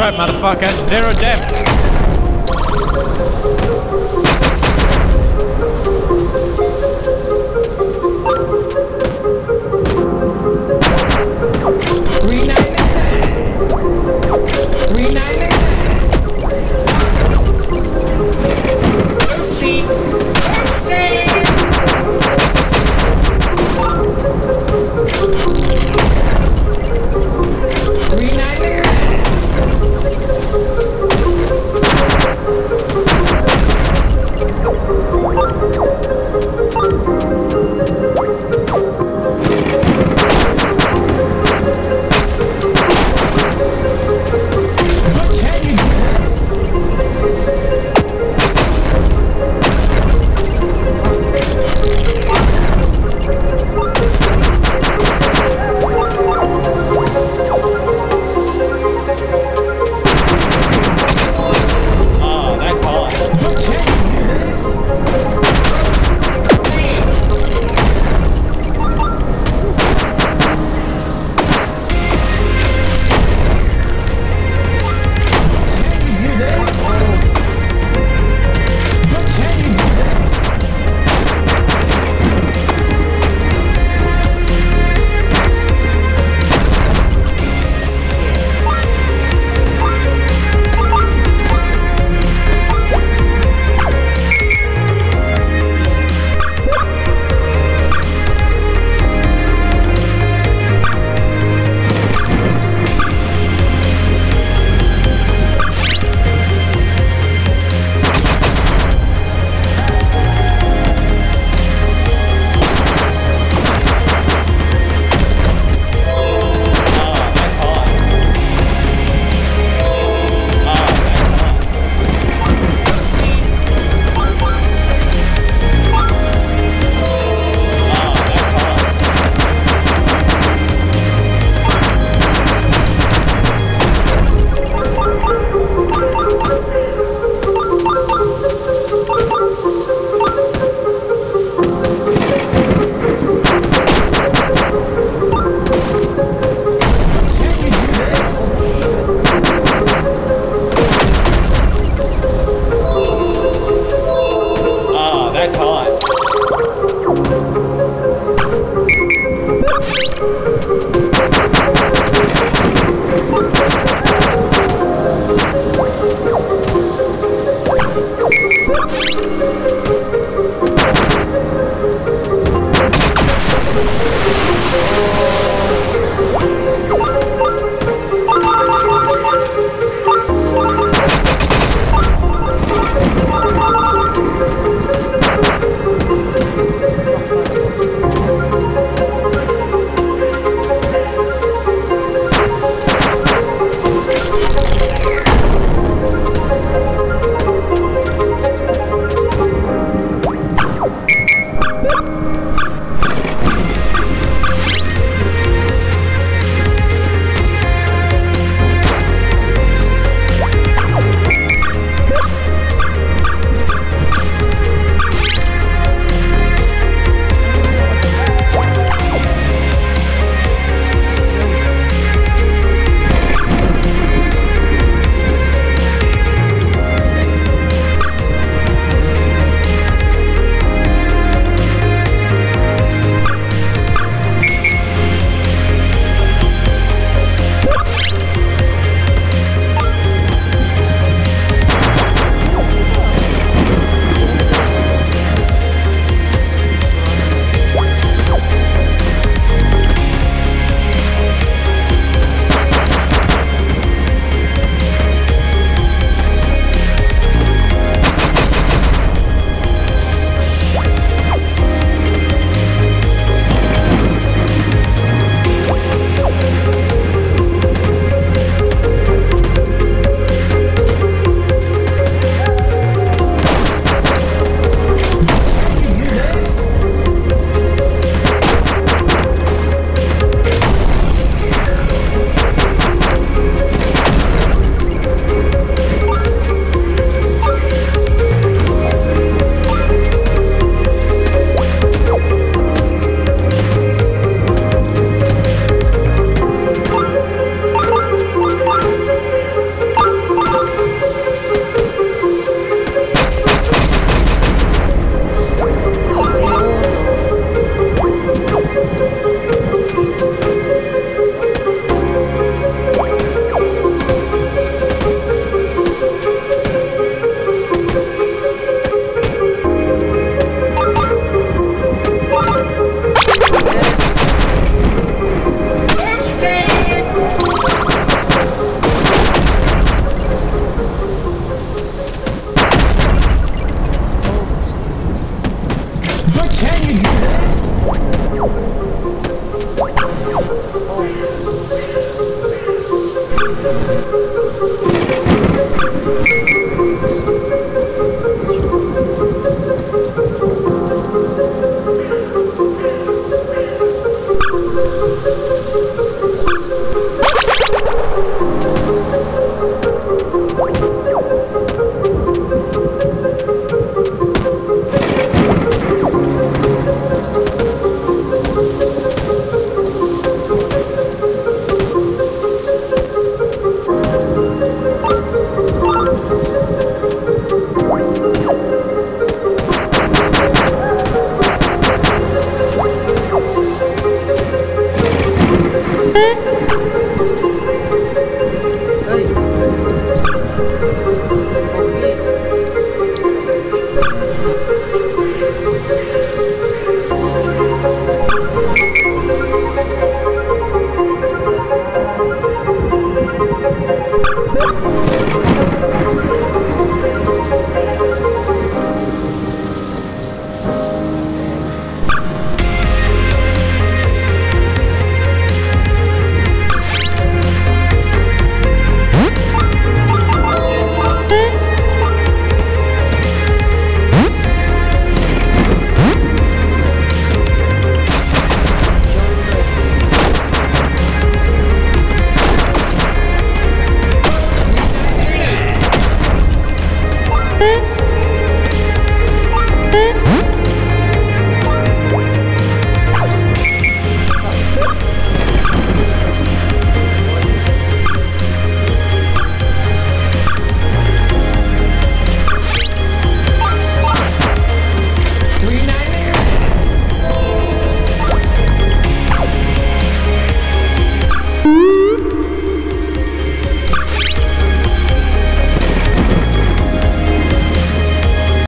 right, motherfucker. Zero depth. 太长了。